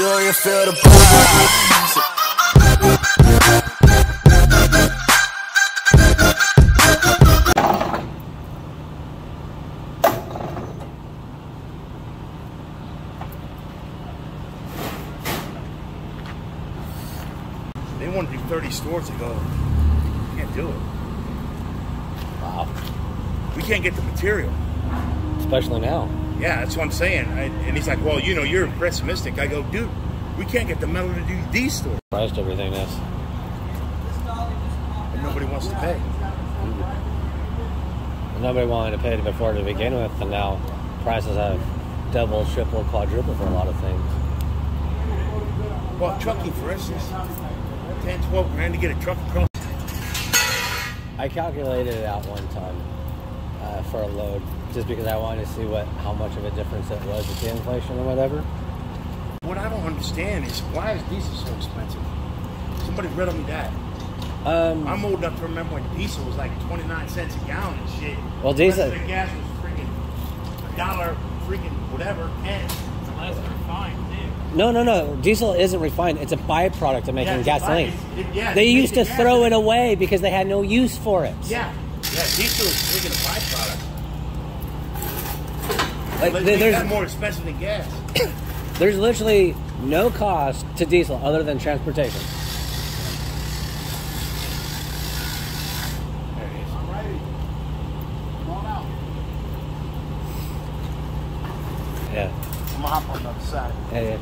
Do you feel the vibes? They want to do 30 stores. I go, can't do it. Wow. We can't get the material. Especially now. Yeah, that's what I'm saying. I, and he's like, well, you know, you're pessimistic. I go, dude, we can't get the metal to do these stores. Priced everything is. And nobody wants to pay. Nobody wanted to pay it before to begin with, and now prices have double, triple, quadruple for a lot of things. Well, trucking, for instance, 10, 12 grand to get a truck across. I calculated it out one time uh, for a load, just because I wanted to see what how much of a difference it was with the inflation or whatever. What I don't understand is why is diesel so expensive? Somebody riddle me that. Um, I'm old enough to remember when diesel was like 29 cents a gallon and shit. Well, diesel- of The gas was freaking a dollar, freaking whatever, and unless it's refined, dude. no, no, no. Diesel isn't refined. It's a byproduct of making Yeah, gasoline. refined. It- yeah, they used to makes throw it away because they had no use for it. Yeah, yeah, diesel is freaking a byproduct. Like, But there- they got there's, more expensive than gas. there's literally no cost to diesel other than transportation. There it is. I'm ready. Come on out. Yeah. I'm gonna hop on the other side. Yeah, yeah.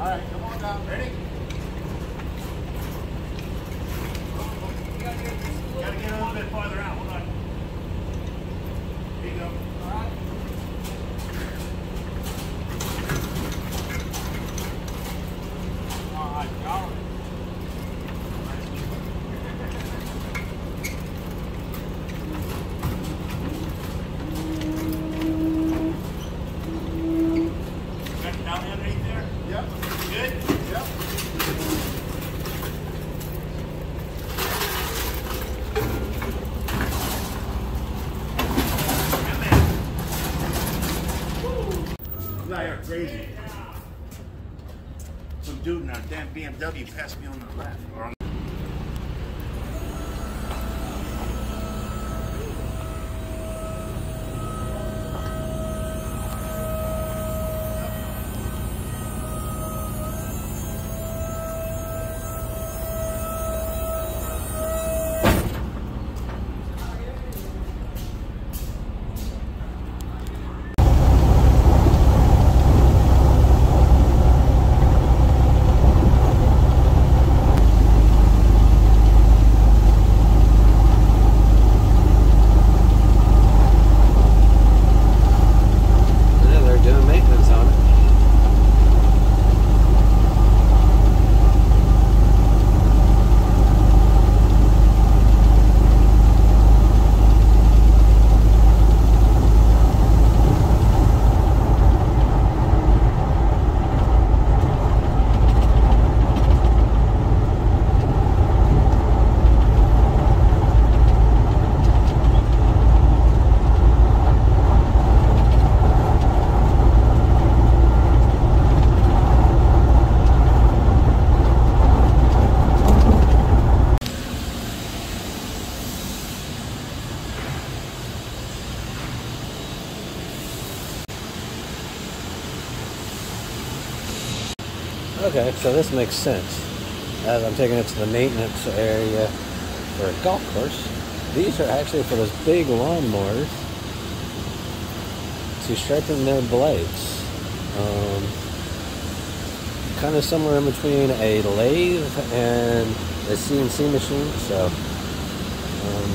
All right, come on down. Ready? Gotta get a little bit farther out. Hold on. There you go. All right. All right, got it. Got it down underneath there. Yep. Good. Yep. Come in. You guys are crazy. Some dude in a damn BMW passed me on the left. Or on Yeah, they're doing maintenance on it. Okay, so this makes sense. As I'm taking it to the maintenance area for a golf course, these are actually for those big lawnmowers to sharpen their blades. Um, kind of somewhere in between a lathe and a CNC machine, so um,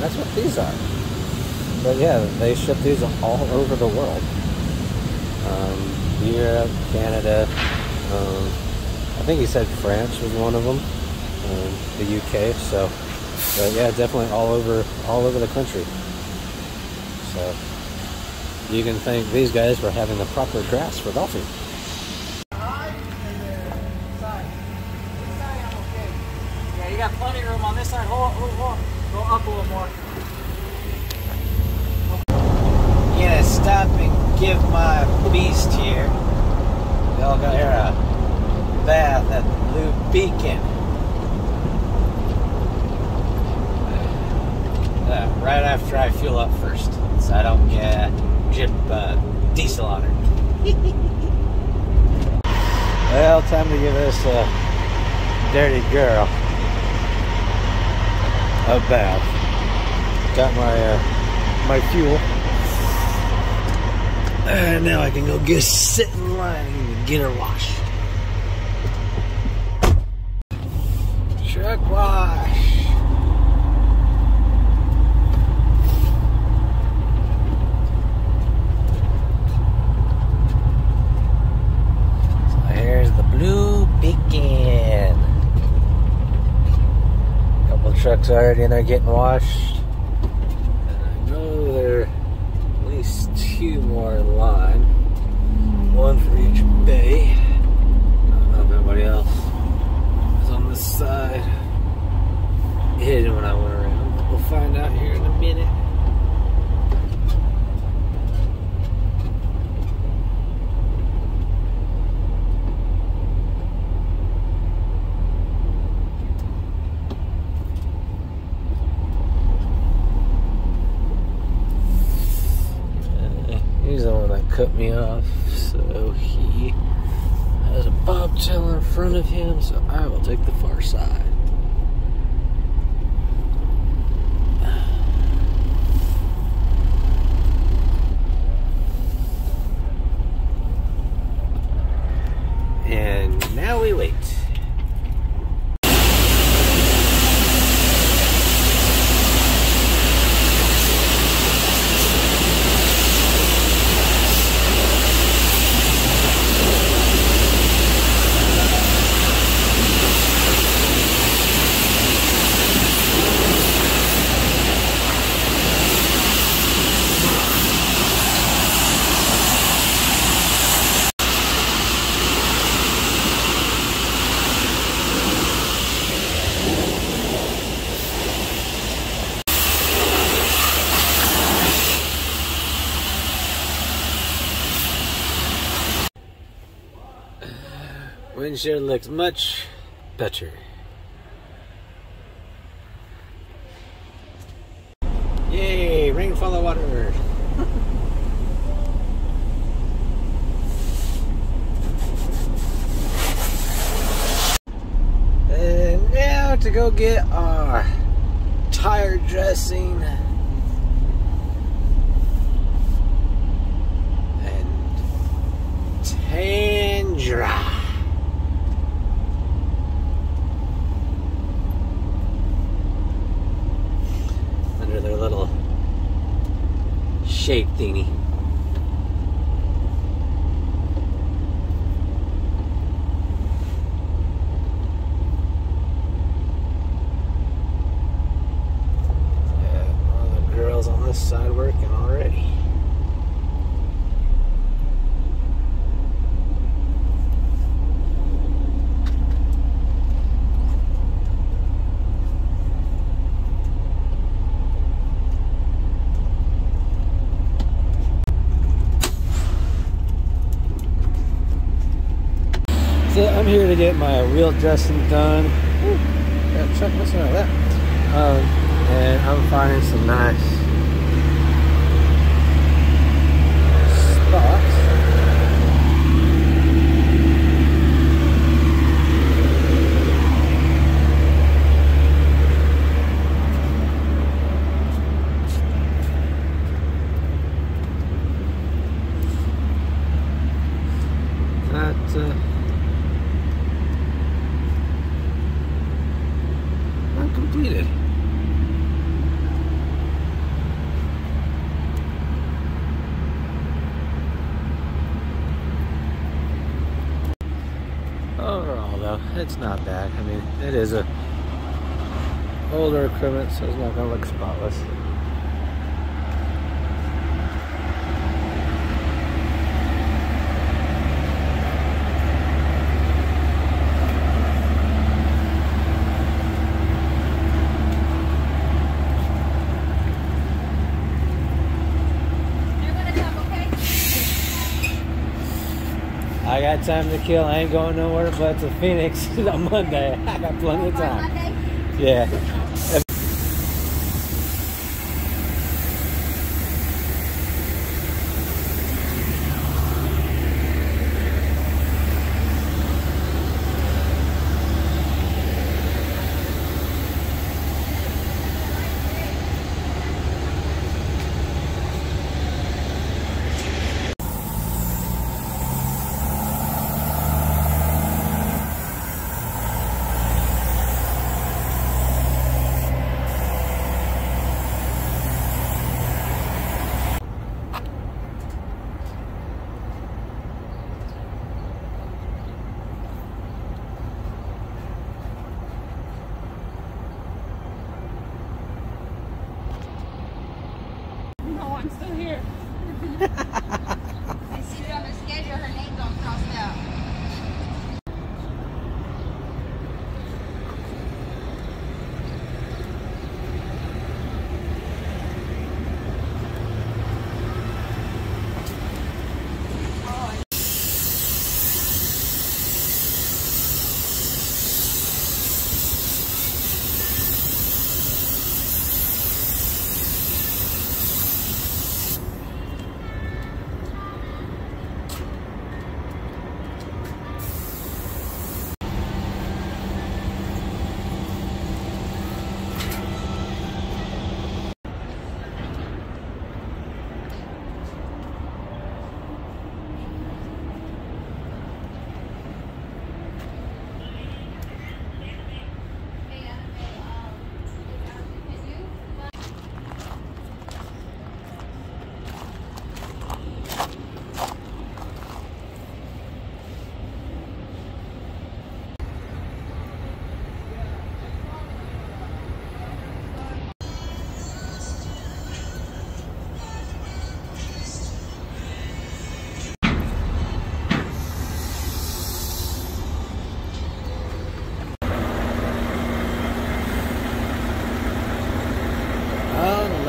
that's what these are. But yeah, they ship these all over the world. Um, Europe, Canada. Um, I think he said France was one of them, um, the UK. So, but yeah, definitely all over all over the country. So you can thank these guys for having the proper grass for golfing. Yeah, you got plenty of room on this side. Hold, hold, hold. Go up a little more. Yeah, stopping give my beast here. Got here a bath at the Blue Beacon. Uh, right after I fuel up first, so I don't get drip uh, diesel on her. well, time to give this uh, dirty girl a bath. Got my uh, my fuel. And now I can go get sit in line and get her washed. Truck wash. So here's the blue beacon. Couple trucks already in there getting washed. And I know there at least two more in line. One for each bay. I if anybody else is on this side. Hidden when I went around. But we'll find out here in a minute. Uh, he's the one that cut me off, so he has a bobtail in front of him, so I will take the far side. And now we wait. Windshield looks much better. Yay, rainfall of water. and now to go get our tire dressing and tan their little shape thingy. Yeah, all the girls on this side working already. So I'm here to get my wheel dressing done. Ooh, truck messing like that. Um, and I'm finding some nice spots. That uh, not completed. Overall, though, it's not bad. I mean, it is a older equipment, so it's not gonna look spotless. I got time to kill. I ain't going nowhere but to Phoenix on Monday. I got plenty of time. Yeah.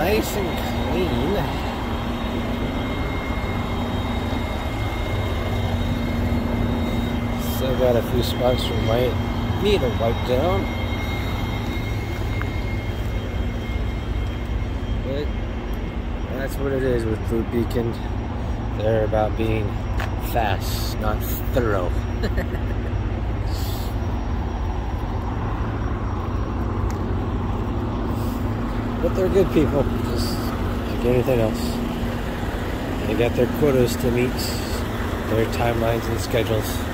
Nice and clean. Still got a few spots we might need to wipe down. But that's what it is with Blue Beacon. They're about being fast, not thorough. But they're good people, just like anything else. They got their quotas to meet, their timelines and schedules.